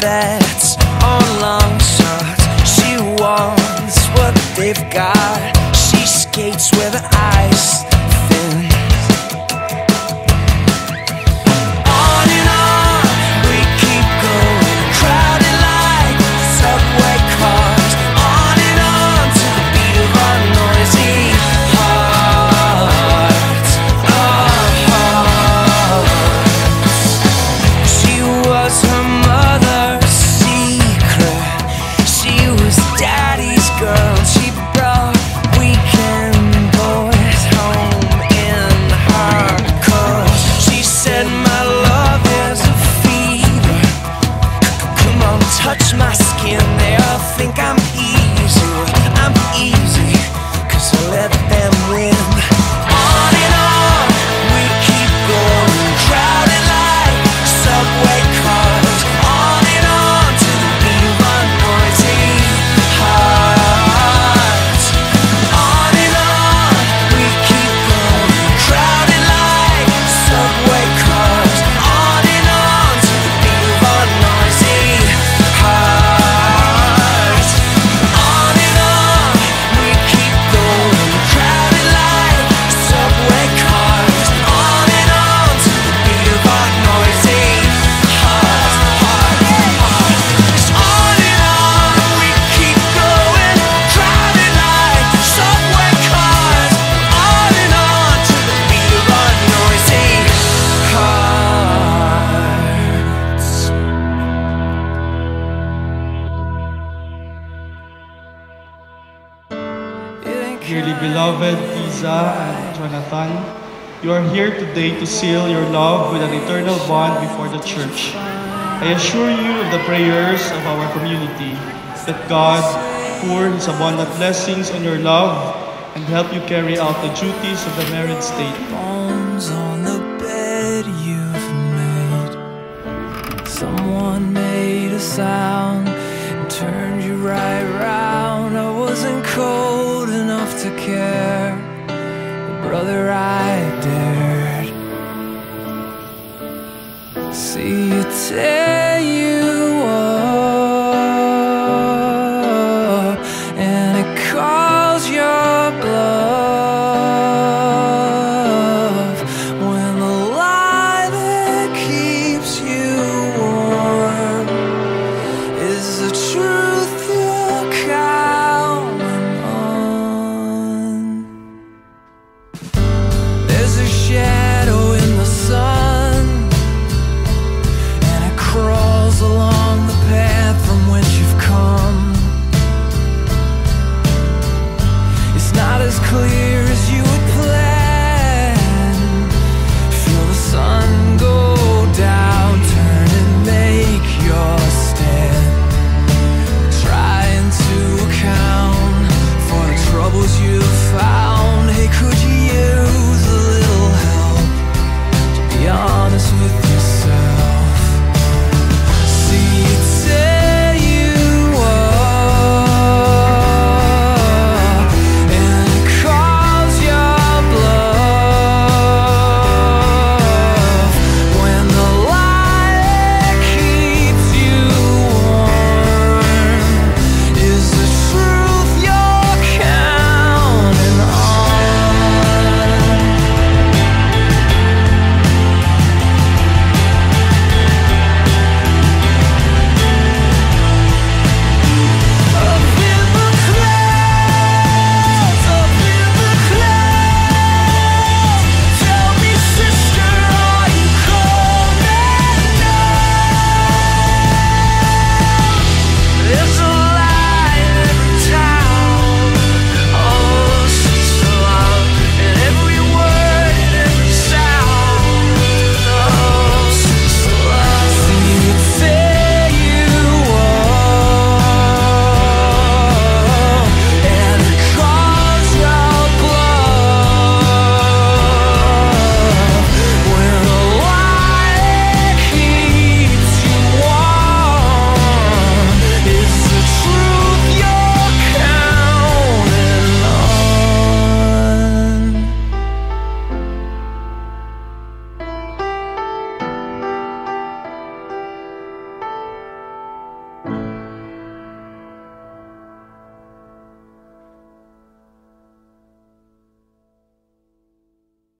bets on long shots. She wants what they've got. She skates with her Dearly beloved Isa and Jonathan, you are here today to seal your love with an eternal bond before the Church. I assure you of the prayers of our community that God pour His abundant blessings on your love and help you carry out the duties of the married state. care. Brother, I dared. See you tear you